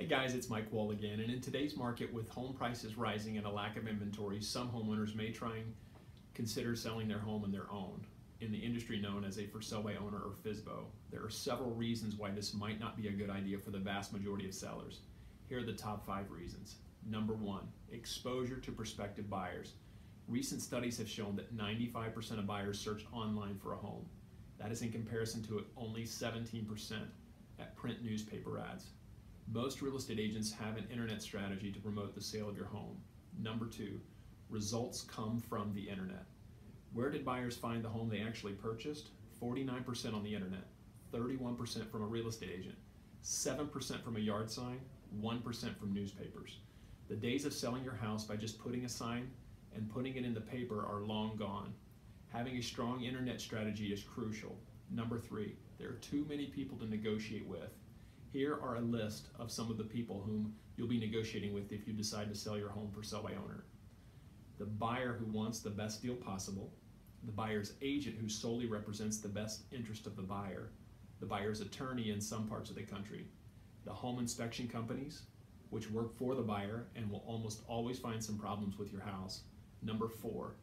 Hey guys, it's Mike Wall again, and in today's market with home prices rising and a lack of inventory, some homeowners may try and consider selling their home on their own in the industry known as a for sale by owner or FSBO. There are several reasons why this might not be a good idea for the vast majority of sellers. Here are the top five reasons. Number one, exposure to prospective buyers. Recent studies have shown that 95% of buyers search online for a home. That is in comparison to only 17% at print newspaper ads. Most real estate agents have an internet strategy to promote the sale of your home. Number two, results come from the internet. Where did buyers find the home they actually purchased? 49% on the internet, 31% from a real estate agent, 7% from a yard sign, 1% from newspapers. The days of selling your house by just putting a sign and putting it in the paper are long gone. Having a strong internet strategy is crucial. Number three, there are too many people to negotiate with. Here are a list of some of the people whom you'll be negotiating with if you decide to sell your home for sale by owner. The buyer who wants the best deal possible, the buyer's agent who solely represents the best interest of the buyer, the buyer's attorney in some parts of the country, the home inspection companies, which work for the buyer and will almost always find some problems with your house. Number four,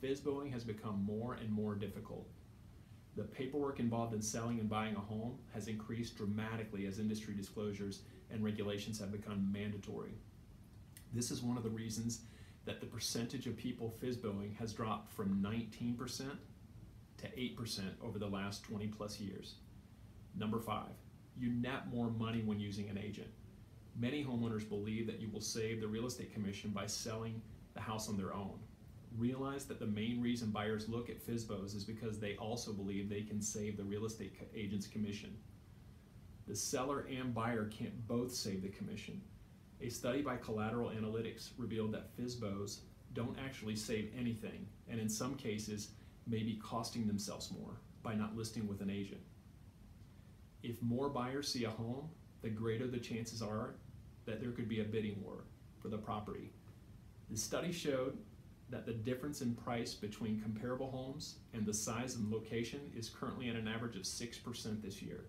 FSBOing has become more and more difficult. The paperwork involved in selling and buying a home has increased dramatically as industry disclosures and regulations have become mandatory. This is one of the reasons that the percentage of people FSBOing has dropped from 19% to 8% over the last 20 plus years. Number five, you net more money when using an agent. Many homeowners believe that you will save the real estate commission by selling the house on their own realize that the main reason buyers look at FSBOs is because they also believe they can save the real estate agent's commission. The seller and buyer can't both save the commission. A study by Collateral Analytics revealed that FSBOs don't actually save anything, and in some cases, may be costing themselves more by not listing with an agent. If more buyers see a home, the greater the chances are that there could be a bidding war for the property. The study showed that the difference in price between comparable homes and the size and location is currently at an average of 6% this year.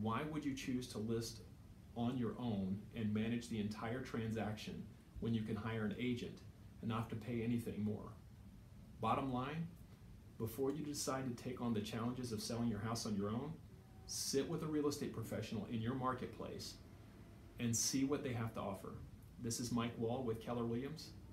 Why would you choose to list on your own and manage the entire transaction when you can hire an agent and not have to pay anything more? Bottom line, before you decide to take on the challenges of selling your house on your own, sit with a real estate professional in your marketplace and see what they have to offer. This is Mike Wall with Keller Williams.